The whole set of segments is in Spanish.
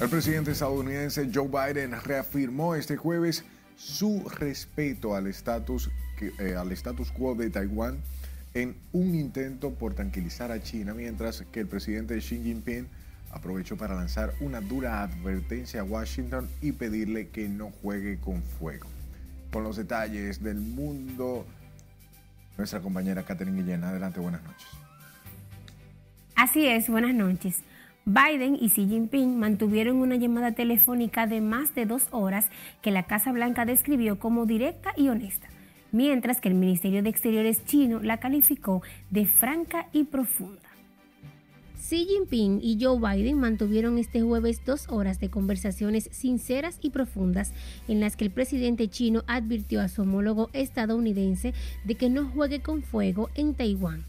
El presidente estadounidense Joe Biden reafirmó este jueves su respeto al estatus eh, al status quo de Taiwán en un intento por tranquilizar a China, mientras que el presidente Xi Jinping aprovechó para lanzar una dura advertencia a Washington y pedirle que no juegue con fuego. Con los detalles del mundo, nuestra compañera Catherine Guillén. Adelante, buenas noches. Así es, buenas noches. Biden y Xi Jinping mantuvieron una llamada telefónica de más de dos horas que la Casa Blanca describió como directa y honesta, mientras que el Ministerio de Exteriores chino la calificó de franca y profunda. Xi Jinping y Joe Biden mantuvieron este jueves dos horas de conversaciones sinceras y profundas en las que el presidente chino advirtió a su homólogo estadounidense de que no juegue con fuego en Taiwán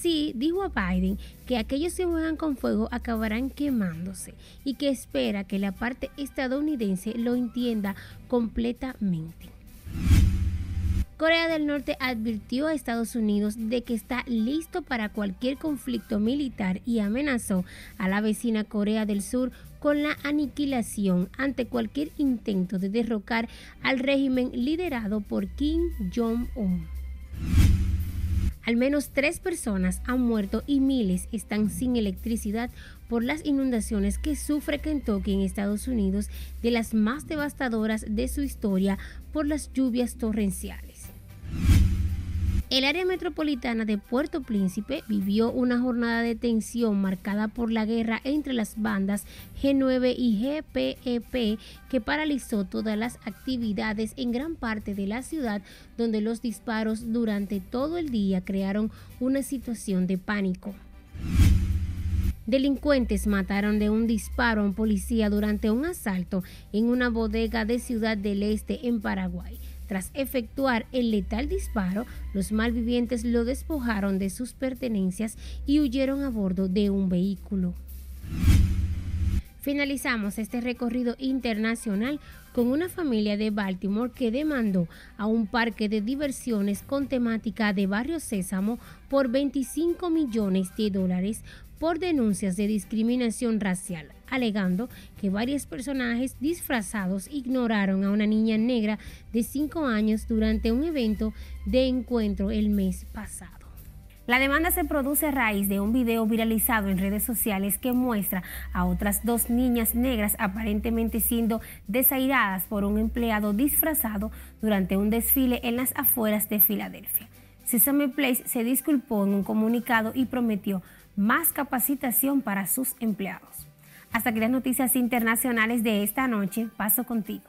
sí dijo a Biden que aquellos que juegan con fuego acabarán quemándose y que espera que la parte estadounidense lo entienda completamente. Corea del Norte advirtió a Estados Unidos de que está listo para cualquier conflicto militar y amenazó a la vecina Corea del Sur con la aniquilación ante cualquier intento de derrocar al régimen liderado por Kim Jong-un. Al menos tres personas han muerto y miles están sin electricidad por las inundaciones que sufre Kentucky en Estados Unidos, de las más devastadoras de su historia por las lluvias torrenciales. El área metropolitana de Puerto Príncipe vivió una jornada de tensión marcada por la guerra entre las bandas G9 y GPEP e que paralizó todas las actividades en gran parte de la ciudad donde los disparos durante todo el día crearon una situación de pánico. Delincuentes mataron de un disparo a un policía durante un asalto en una bodega de Ciudad del Este en Paraguay. Tras efectuar el letal disparo, los malvivientes lo despojaron de sus pertenencias y huyeron a bordo de un vehículo. Finalizamos este recorrido internacional con una familia de Baltimore que demandó a un parque de diversiones con temática de Barrio Sésamo por 25 millones de dólares por denuncias de discriminación racial, alegando que varios personajes disfrazados ignoraron a una niña negra de 5 años durante un evento de encuentro el mes pasado. La demanda se produce a raíz de un video viralizado en redes sociales que muestra a otras dos niñas negras aparentemente siendo desairadas por un empleado disfrazado durante un desfile en las afueras de Filadelfia. Sesame Place se disculpó en un comunicado y prometió más capacitación para sus empleados. Hasta aquí las noticias internacionales de esta noche. Paso contigo.